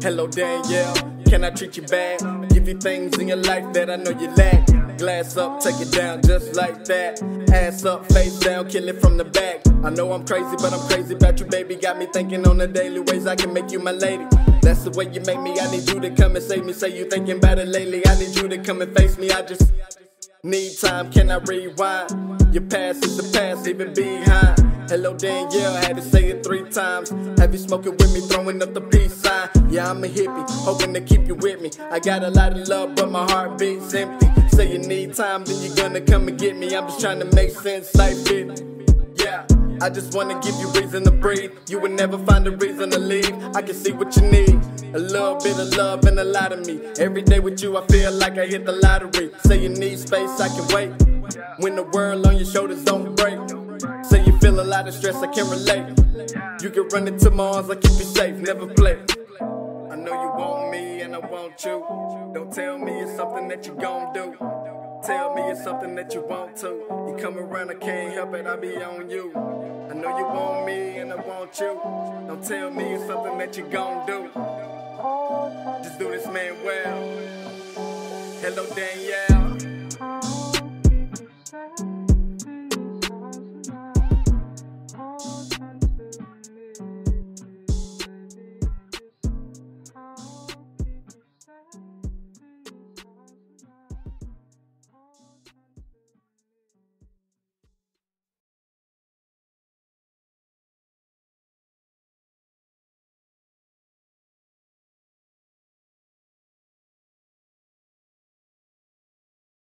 Hello, Danielle. Can I treat you bad? Give you things in your life that I know you lack. Glass up, take it down just like that. Ass up, face down, kill it from the back. I know I'm crazy, but I'm crazy about you, baby. Got me thinking on the daily ways I can make you my lady. That's the way you make me. I need you to come and save me. Say you thinking about it lately. I need you to come and face me. I just need time. Can I rewind? Your past is the past, even behind. Hello, Danielle, had to say it three times. Have you smoking with me, throwing up the peace sign? Yeah, I'm a hippie, hoping to keep you with me. I got a lot of love, but my heart beats empty. Say you need time, then you're gonna come and get me. I'm just trying to make sense, life it. Yeah. I just wanna give you reason to breathe. You would never find a reason to leave. I can see what you need. A little bit of love and a lot of me. Every day with you, I feel like I hit the lottery. Say you need space, I can wait. When the world on your shoulders don't break. Say you feel a lot of stress, I can relate. You can run into my arms, I keep you safe, never play. I know you want me and I want you. Don't tell me it's something that you gon' do. Tell me it's something that you want to. You come around, I can't help it, I be on you. I know you want me and I want you. Don't tell me it's something that you gon' do. Just do this man well. Hello, Danielle.